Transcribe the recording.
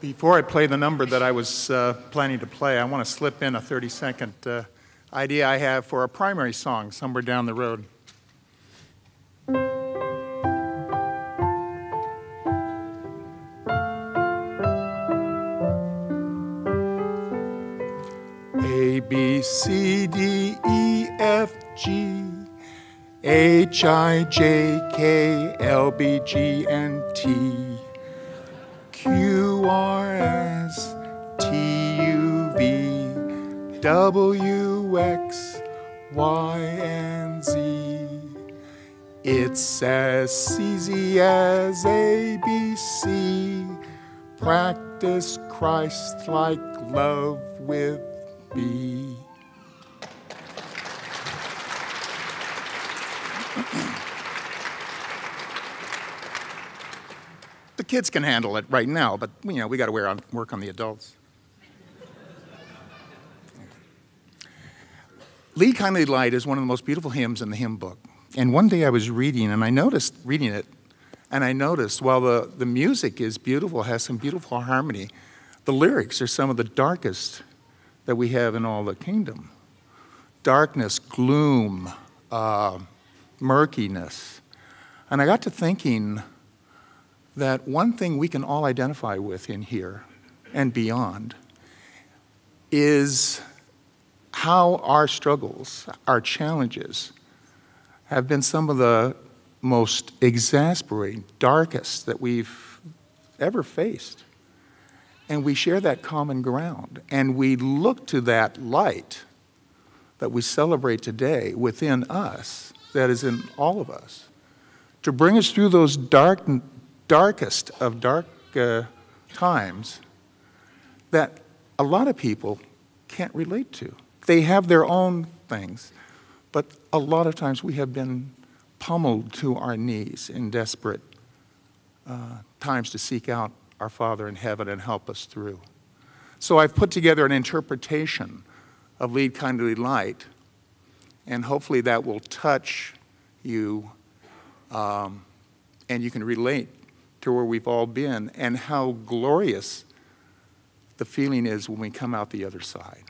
Before I play the number that I was uh, planning to play, I want to slip in a 30 second uh, idea I have for a primary song somewhere down the road. A, B, C, D, E, F, G, H, I, J, K, L, B, G, and T. Q R S T U V W X Y and Z. It's as easy as ABC. Practice Christ like love with me. Kids can handle it right now, but you know, we got to work on the adults. Lead Kindly Light is one of the most beautiful hymns in the hymn book. And one day I was reading, and I noticed, reading it, and I noticed while the, the music is beautiful, has some beautiful harmony, the lyrics are some of the darkest that we have in all the kingdom. Darkness, gloom, uh, murkiness. And I got to thinking, that one thing we can all identify with in here and beyond is how our struggles, our challenges, have been some of the most exasperating, darkest that we've ever faced. And we share that common ground. And we look to that light that we celebrate today within us, that is in all of us, to bring us through those dark darkest of dark uh, times that a lot of people can't relate to. They have their own things, but a lot of times we have been pummeled to our knees in desperate uh, times to seek out our Father in heaven and help us through. So I've put together an interpretation of Lead Kindly Light, and hopefully that will touch you um, and you can relate to where we've all been and how glorious the feeling is when we come out the other side.